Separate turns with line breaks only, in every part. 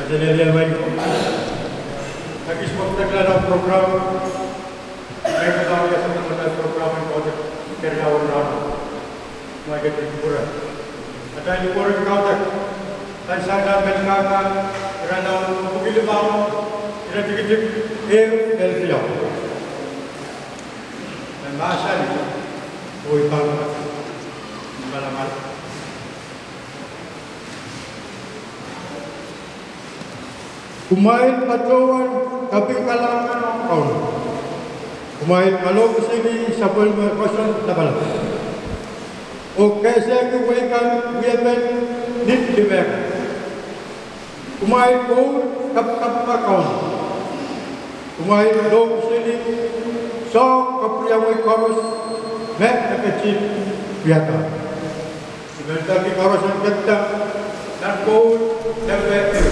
Fratele Daniel mai bun. Dacă își program, mai că doamne, să nu program, yang chiar la un an, mai că din bură. Atâta din bură, vreau să dar s-a dat pe caca, era la un copil de bau, era tic tic, eu, el fiu. Kumain patuan tapi kalangan orang. Kumain kalau ke sini siapa yang berkosong tak balas. Okey saya kebaikan biarkan di dibayar. Kumain kau kap kap tak kau. Kumain kalau ke sini sok kepriawai korus mek kecil biasa. Sebentar di korus yang kita dan kau dan.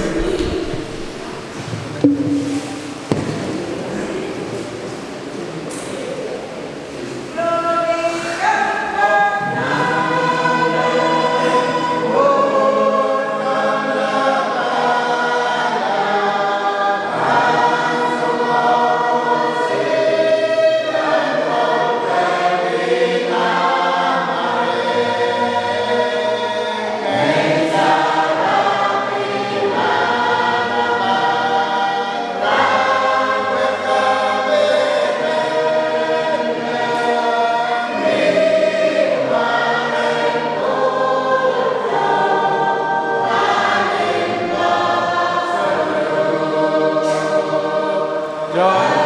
Jai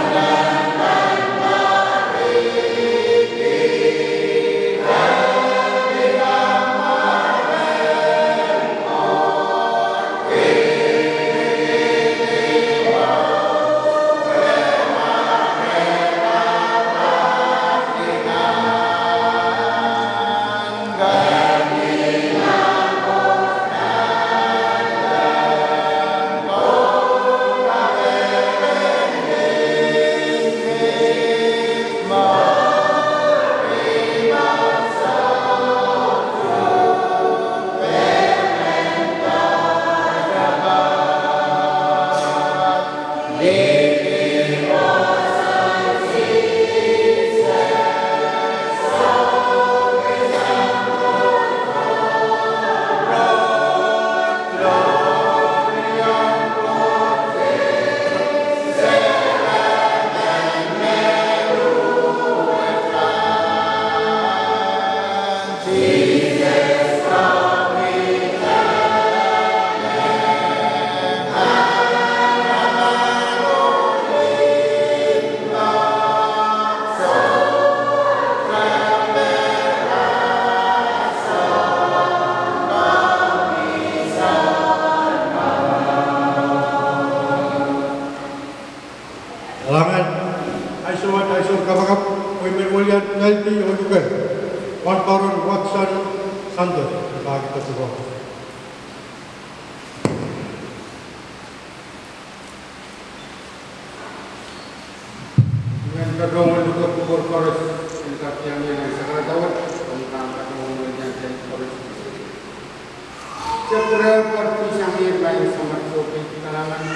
Setelah waktu sambil bayu sama sopir kalangan,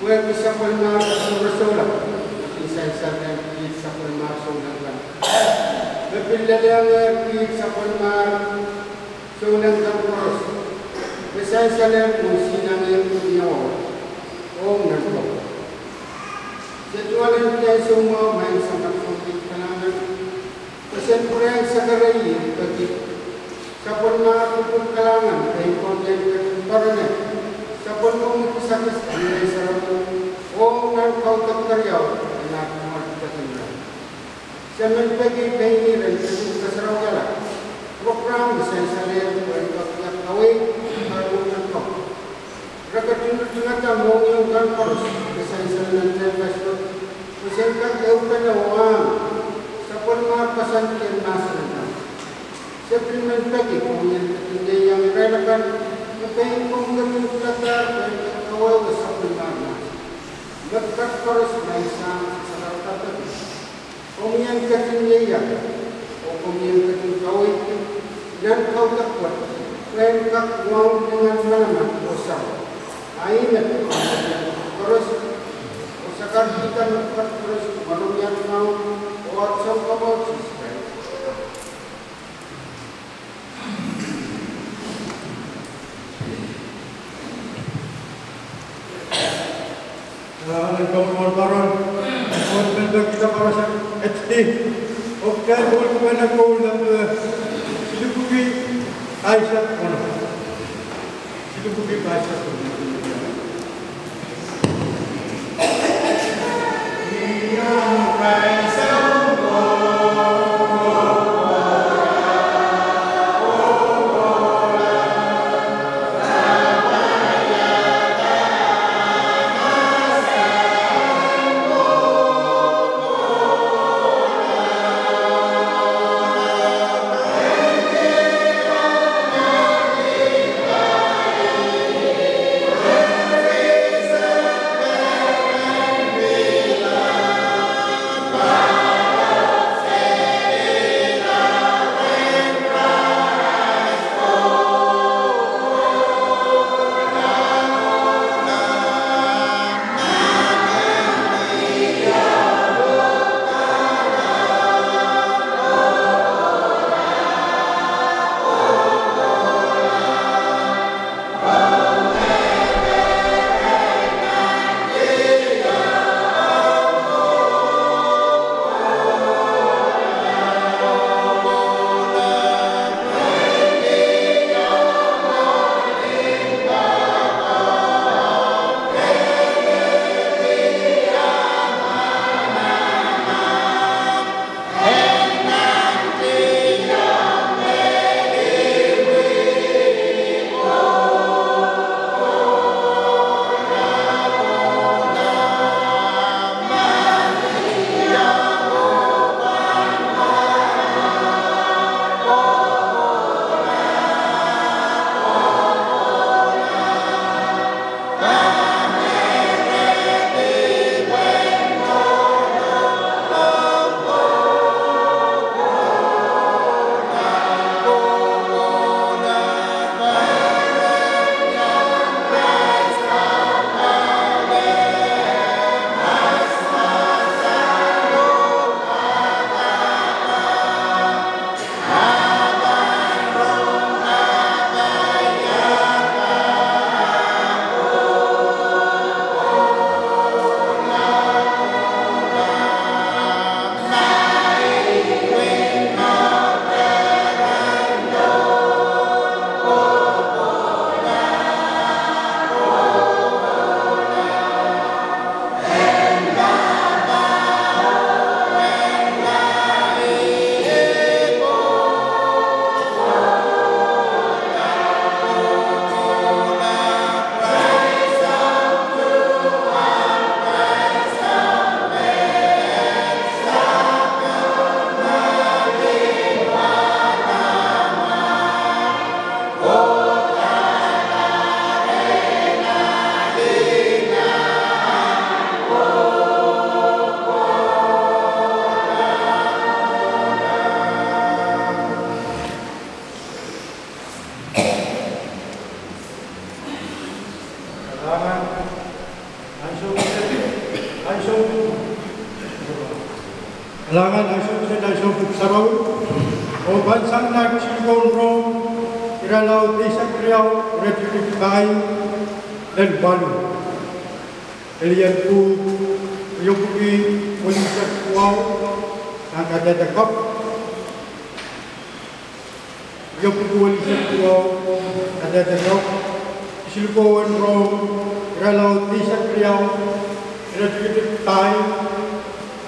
Kue bisa pernah bersolat. Saya sampai ikut sahur masuk dalam. Berpindah yang ikut sahur masuk dalam terus. Saya sampai musim yang dunia.
Om Namo. Setua lelaki semua main sangat sulit kalangan. pesen pura yang sekarang ini begitu kapunan pun kalangan dari konten kekentarannya. Kapunan itu sakit sendiri seratu. Oh, nan kau tak teriak, nak mahu kita tinggal. Semen pagi pagi dan galak. Program saya selain dari kau yang kau ini baru nak kau. Rakyat tinggal tinggal tak mahu yang kau harus kesan selain dari Facebook. Kesan kau kau suplimentary comienza y en relevan que tengo un gran placer de que todo el suplimento de que por eso me están saludando comienza sin ella o comienza sin todo el que ya todo el cuerpo creen que no O kaya kung ko na ko ng silubugi ay sa ano. Silubugi ay sa Alangan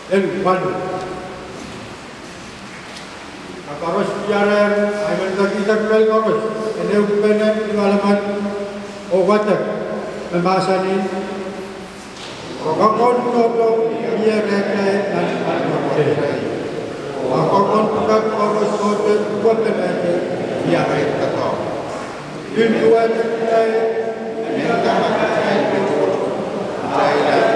dan balu. Karos biaran, ay man kita kenal karos. Ini bukan pengalaman obat membahasa ini. Kokon kokon biar rete dan ada. Kokon bukan karos kote buat rete biar rete kau. Dua kita ini agama kita. Saya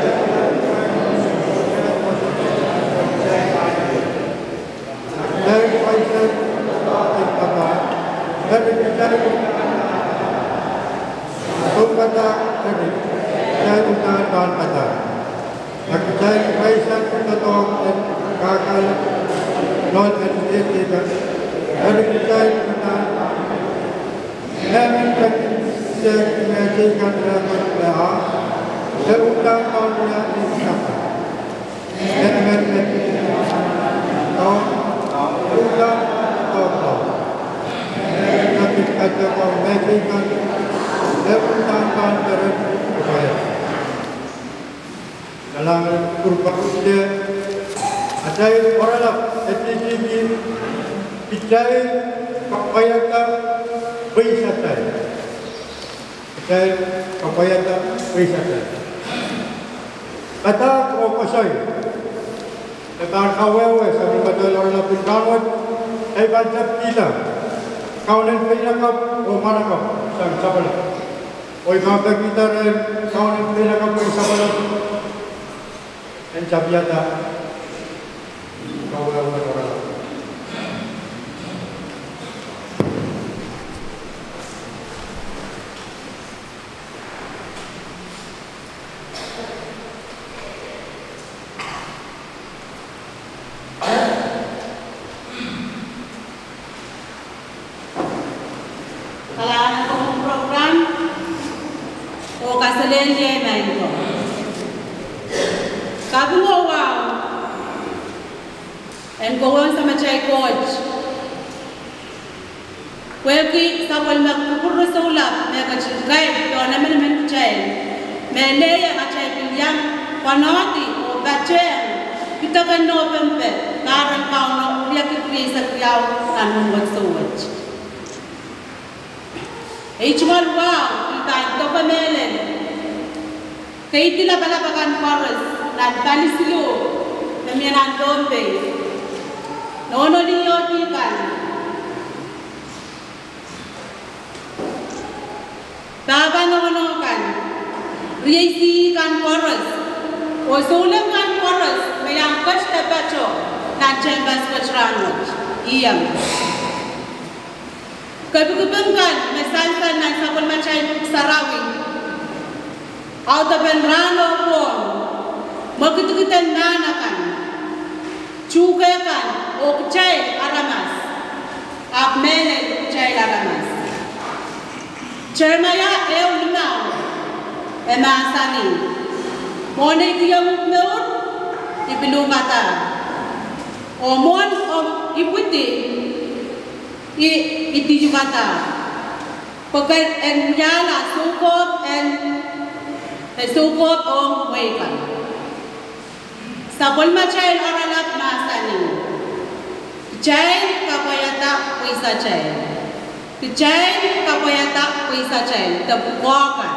dia Ada orang lah Etisi Ijai Pakayaka wisata. Dan kapayata wisata. Kata ko kasay. Kata kawewe sa mga badalor na pindangot ay bantab kita. Kaunan pinakap o manakap sa sabala. O mga kita rin kaunan pinakap o sabala. Ang sabiyata kawewe orang.
Kailangan ko ng program o kasalendya na ito. Sabi mo, wow. And go on sa machay coach. Kweki sa wal magpupuro sa ulap, may kachikay, doon naman naman kachay. May leya kachay pilyang, panoti o bachay. Kita kan no pempe, karang kau no, liya kikri sa kriyaw, tanong wag sa wach. Ichmal wow, kita ito pamelen. Kay tila bala Baba nono kan. Riesi kan forest. O solam kan forest, mayang kasta bacho, nan chambas kachranot. Iyam. Kebukubangan mesalkan nan sakul macam sarawi. Auto benrano pun. Begitu kita nanakan. Cukakan o kecai aramas. Ap mele kecai aramas. Cermaya eu limau. Emasani. Mone kiyang meut ipilu kata. O mon o iputi i iti jukata pakai en nyala sukop en e sukop ong weikan sapol macai oralap masani cai kapayata तो चैन का पया था पैसा चैन तब वाकन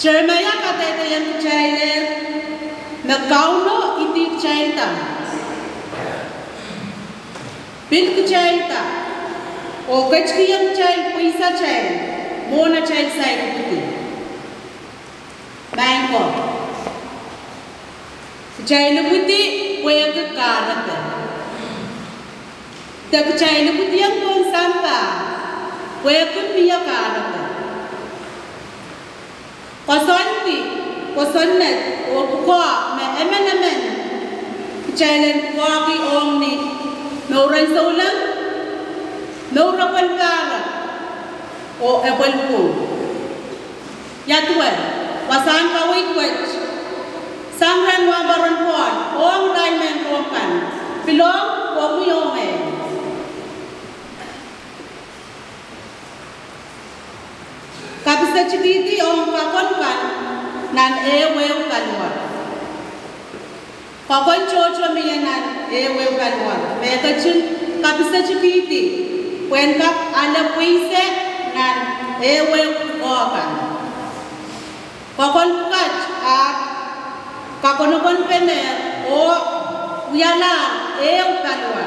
चरमया का तहत यं चैन न काउनो इति चैन था बिल्क चैन था ओ कच की यं चैन पैसा चैन मोना चैन साइड कुति बैंकॉक चैन कुति वो एक कारक है tak cai ni pun pun sampah. Kau pun biar ke arah tu. Kosan ti, kosan net, kau kuah, me emen emen. Percaya omni. kuah orang ni, me orang saulang, me orang pun kara, o ebal ku. Ya tuan, kosan kau ikut. Sangran wabaran kuat, orang lain main kuatkan. Belum, kau pun. Kapisa chikiti o kakon kan, nan ewew kalwa. Kakon chocho miyanan ewew kalwa. Meka chun kapisa chikiti. Kwen kap ala puise nan ewew kokan. Kakon kach a kakonokon pene o yala ew kalwa.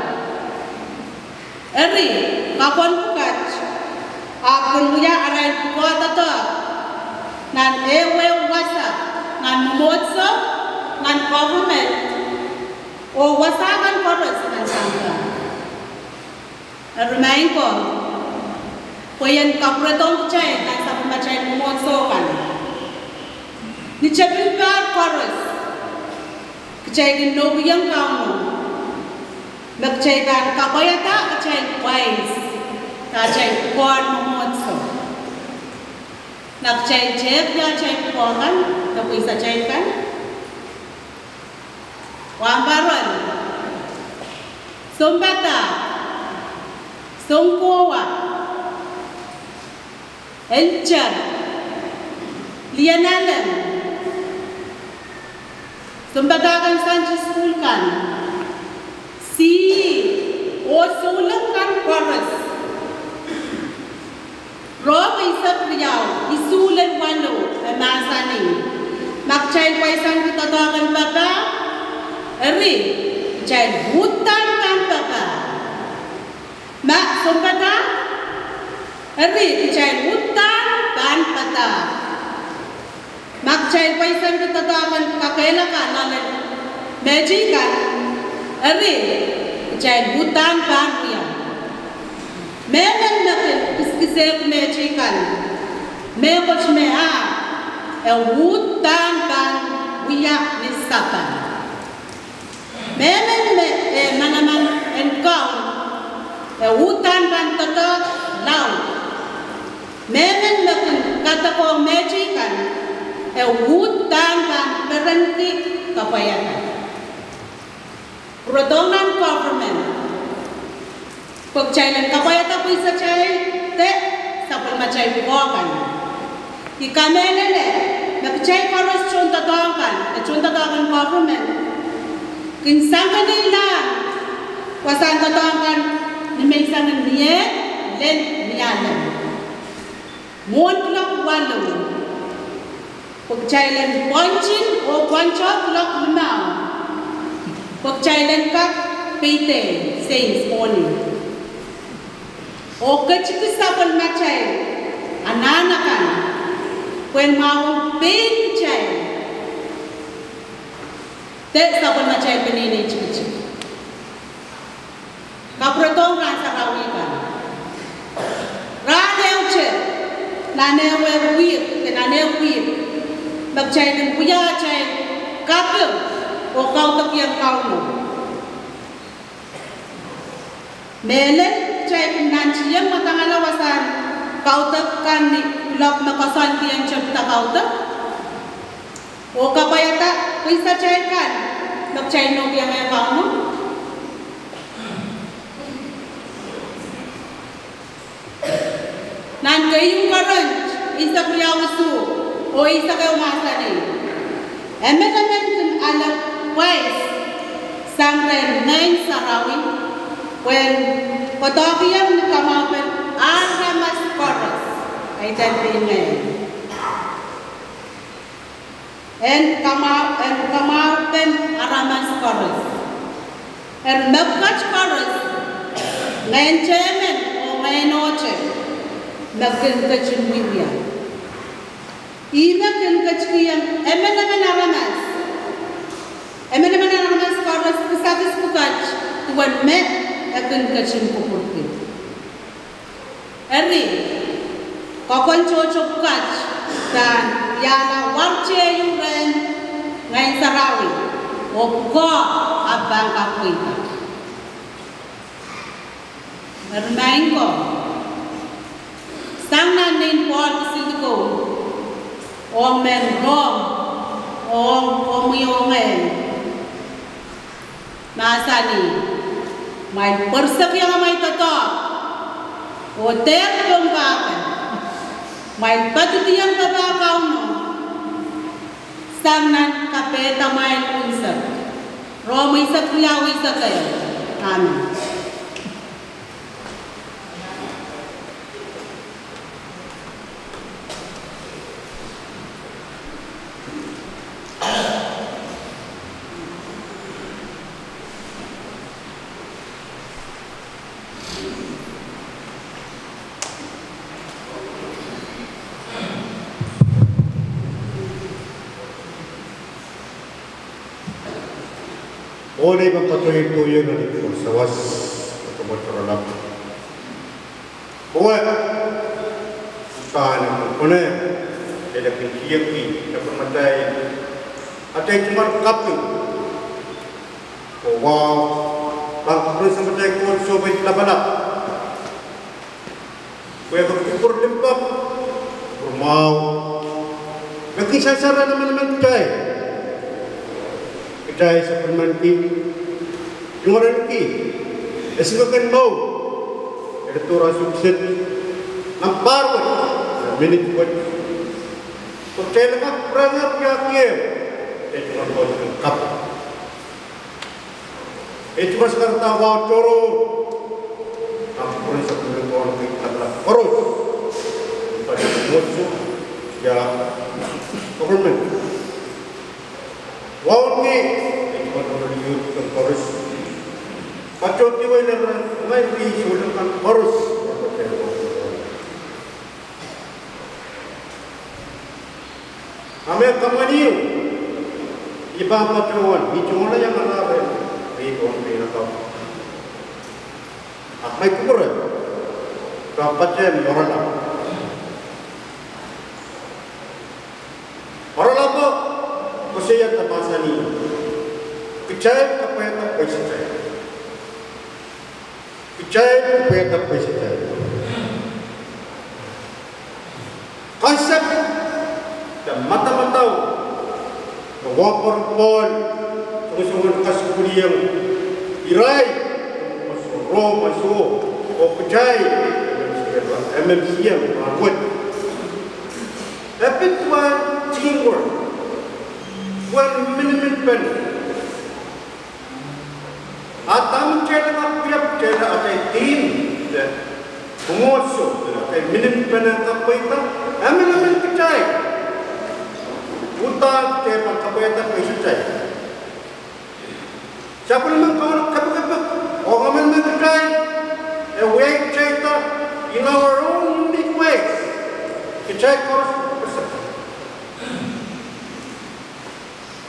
Eri kakon kach Apun muya aray ko tato. Nan ewe wasa. Nan motso. Nan government. O wasakan koros nan sangka. Remain ko. Kuyan kapretong chay. Nan sa pamachay motso kan. Ni chapin par koros. Kechay gino biyang kauno. Nagchay kan kabayata kechay wise. Kachay kuan motso. Nagchay chet ya chay kuan. Tapos sa chay kan. Wambaron. Sumbata. Sungkowa. Enchar. Lianalan. Sumbatakan Sanchez School kan. Si o sulang kan chorus. Rob isap riyaw. Isulan walo. Masani. Nakchay paisang kitatakan baka. Eri. Chay hutan kan baka. Mak sumbata. Eri. Chay hutan kan pata. Makchay paisang kitatakan kakela ka nalan. Meji kan. Eri. Chay hutan kan riyaw. Memen nakin kiskisek meji Mekot mea. E hutan kan wiyak ni sapan. Memen me e manaman en kau. E hutan kan tata lau. Memen nakin kata ko meji kan. E hutan kan berhenti kapayakan. Rotongan government. Pagchailan kapayata po isa chay te sa pagmachay buwakan. Ikamelele, nagchay koros chun tatawakan, na chun tatawakan government. Kinsang kanila, wasan tatawakan, ni may isang niye, len niyalan. Muan tulak walo. Pagchailan ponchin o poncho tulak limaw. Pagchailan kak pite, says only. O kachikisapal machay, ananakan, mawang pin chay. Te sapal machay pinini chikichi. Kapratong ran sa kawikan. Ranew che, nanew e wik, te nanew wik. Magchay ng kuya chay, kapil, o kautak yang kauno. Melen chay pinanchi yang matangalawasan, kautak kan ni lok makasan tiyan cerita kautak. O kapayata, kuisa chay kan, magchay no yang ay kauno. Nan kayong karan, isa kuya usu, o isa kayo masani. Emen emen kun alam wais, sangren ngayon sarawin, when Patokiyam ni kamapan aramas koros ay dalpingay. En kama en kamapan aramas koros. En mabkach koros ngayon chairman o ngayon noche nagkinkachin wiwiya. Ina kinkachkiyam emen emen aramas. Emen emen aramas koros kisakis kukach tuwan me akan kacin kupurti. Eri, kokon cocok kac dan yana warce yung ren ngayon sarawi o ko abang kapuita. Bermain ko. Sang nanin po ang ko o men rom o o muyongen. Nasa ni may persak yang. O ter kong kakan. May patutiyang babakaw no. Sangnan kapeta may unsak. Roma isa kuyaw isa kayo. Amen.
Oleh mempatuhi itu yang nanti bersawas Kemudian terlalu Kuat Tahan yang kena Dia dah kiaki Dapat matai Ada yang cuma kapi. Oh wow. Bang Pernah sama saya kuat Sobat labalap Kue berkukur lempap Bermau Bagi sasaran teman-teman kaya Kedai sepenuhnya ki Jualan ki Esok mau Ada tu rasa set Nampar pun Minit pun Percaya lemak perangap ya kia Dia cuma kau lengkap. Eh cuma sekarang tahu kau corong. Ampun sebelum kau kita adalah Korus Pada musuh Ya. Government Wong ni ikut orang yud ke korus. Pacot ni ran mai kan korus. Ame kamaniu. Iba patuan, ni cuma yang ada be. Ri kon ri na kau. Akmai kubur. Kau pacen orang lah. Orang apa? Paisa cai. Kecai kapaya tak paisa cai. Konsep dan mata-matau Wapor pol Sungai-sungai kas kuliang Irai Masuk roh masuk O kecai MMC yang Marwet Tapi tuan teamwork Tuan minimum pen Atam cela nak piap cela atai team Penguasa Atai minimum pen yang kapaita Amin-amin kecai Utang cela kapaita kecai Siapa naman kau nak kapag-kapag Orang naman kecai And we cerita in our own unique ways. Kecai kau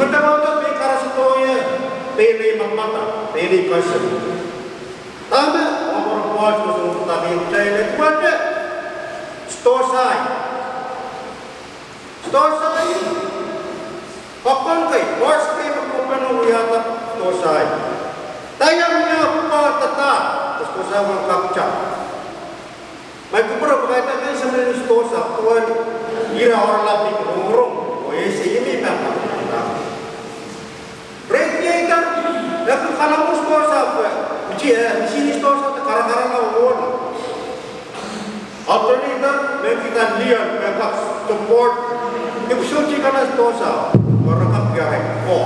sangkawai, Mata-mata perkara setuanya Tene mamata, tene kasih Tama, orang buat Masuk tadi yang percaya Dan kuatnya Stosai Stosai Kapan kai, bos kai Makupan ang uyata Stosai Tayang niya pa tetap Terus stosai orang kapca May kupura berkaitan kan sebenarnya stosa Tuan Ira orang labdi Ngurung Oh ya, saya ini memang Reti kan, dah kalau mus kau siapa? Uji eh, di sini kau siapa? Kara-kara kau awon. Atau ni kan, kita lihat mereka support. Ibu suci kana dosa, orang kap gaya ko.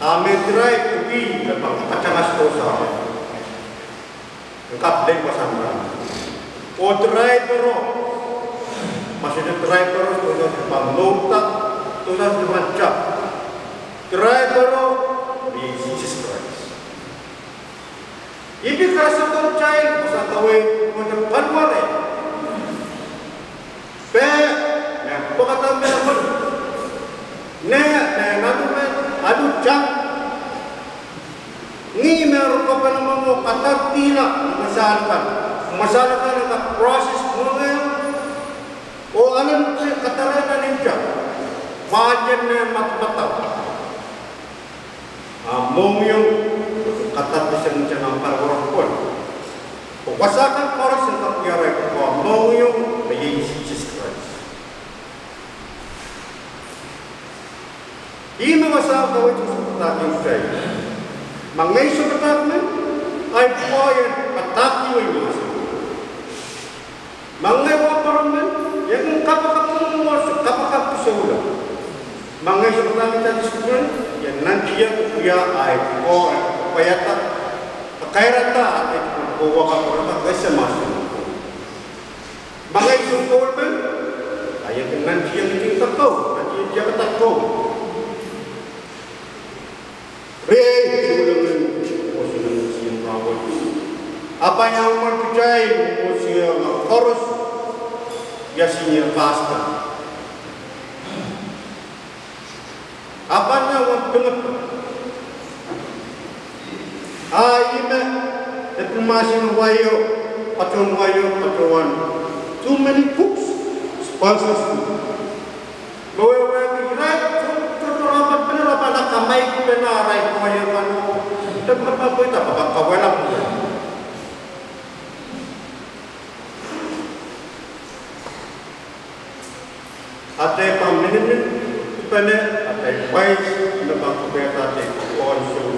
Ame try to be memang kacang dosa. Kap den pasang. O try pero masih try terus terus pamnota terus macam Try di Jesus Christ. Ibi kerasa kau cai masa tahu macam panware. Pe, ya, pokata me apa? Ne, ne, nadu me, adu cak. Ni me rupa nama kata tina masalahkan, masalahkan ang proses mo ngayon. O alam ko kataran na ninja. Majan na matmataw. Yung kata bisa mencana para orang pun. Kuasakan orang yang tak kira ko among yung may Jesus Christ. Ima masa kawit sa tating kay. Mangay sa katakman ay poyen pataki way masa. Wa paraman yang kapakapun mo sa kapakapun sa ulang. Mangay sa katakman diskusan yang nanti yang kuya ay ko at ikukuha ka ko masu mga isungkol man ayat dengan dia yang takau nanti dia takau Re, apa yang mempercayai musim korus ya sini pasta apa yang mempercayai Aime, diplomasi wayo, patron wayo, patron. Too many books, sponsors. Loe loe kira, tuh rapat bener apa nak kamai ku benar rai wayo kan. Dan apa apa itu apa kawalan. Ada pemimpin, pemimpin, ada baik, lepas kebetulan ada konsul.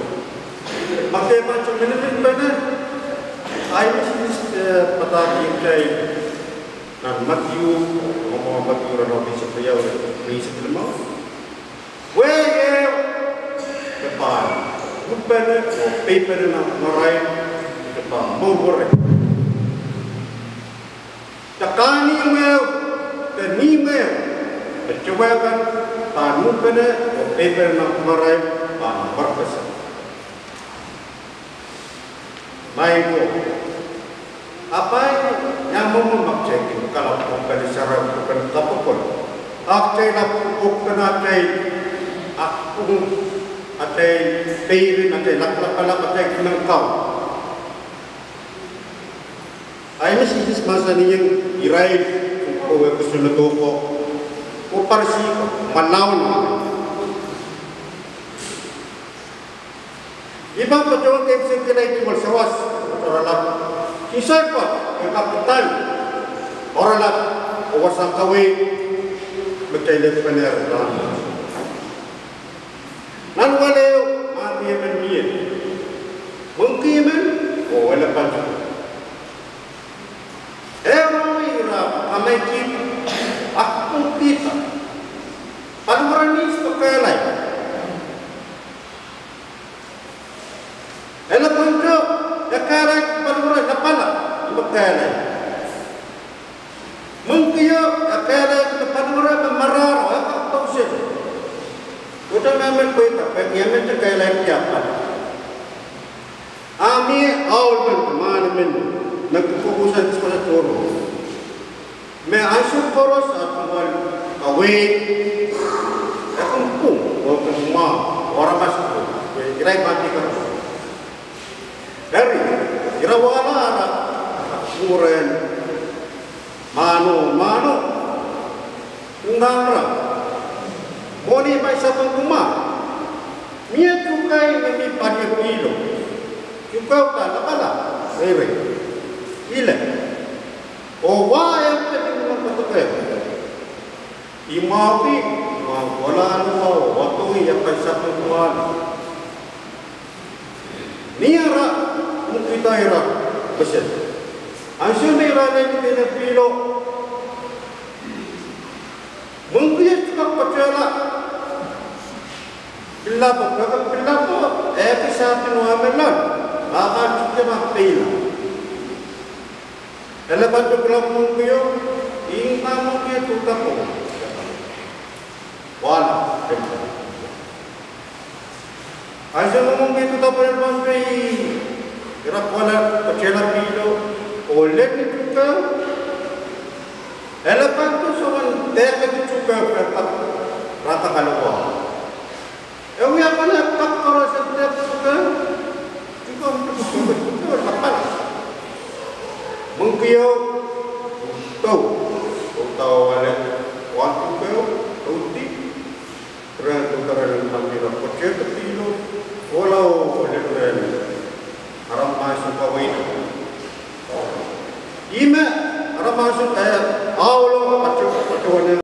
Maka macam mana pun mana I mesti pata kiai dan Matthew ngomong Matthew Rabi supaya orang beri sebelum mau. Weh depan. Bukan paper nak marai depan. Mau boleh. Takani mel dan ni mel Coba kan tanu kena paper nak marai pan berkesan. Baik bu, apa yang memakai itu kalau bukan secara bukan apa pun. Akai nak bukan akai aku akai pirin akai lak lak lak akai kenal kau. Ayah sih sih masa ni yang irai kowe kesulit toko, ko parsi manawan. Iba betul ke sing kena itu bersawas orang lap. Kisah apa? Yang kapital orang lap kawasan kawe betul le benar lah. Nan waleo mati men mien. Mungkin men oh wala panju. Eh ira kami kit aku kita. Panuran ni sebagai lain. Ela punjo ya kara padura na pala ibakala. Mungkiyo ya kara na padura na mararo ya kaptausin. Uda mamen ko ita pa yamen ta kay lai ya pa. Ami aul ben man men. Nagkukusan sa sa toro. Me asu koros at mal awe. Akong pum o kuma ora masuk. Kira mati kan dari irawala na kuren mano mano. Ungangra moni mai sa pangkuma mia tukai memi pada kilo tukau ta la pala ere ile o wa ya pe ni mo to pe imawi ma wala no wa to ya pa sa pangkuma niara mungkin ira besar Ansyur ni ira ni kita pilo mungkin ya cuma percaya bila apa eh kisah tu nuamelan Bapak juga mati lah. Ella bantu kelak mungkin yo, ing tamu dia tu tamu. Wan, aja ngomong itu tak boleh bantu ini. Kira kuala kecela pilo, oleh ni juga. Ella bantu soal teh itu juga berat rata kalau. Ewi apa nak tak orang setiap suka? betul betul betul mengkiau tahu tahu walaupun waktu kau tahu ti. Kerana tu kerana mandira percaya ketilu walau boleh dan haram masuk kau ini ima haram masuk ayat awal macam macam